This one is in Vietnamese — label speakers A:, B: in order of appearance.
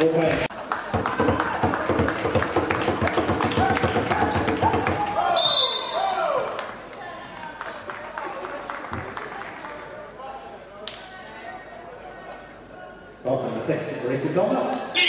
A: Open. Welcome to six, Rachel Thomas.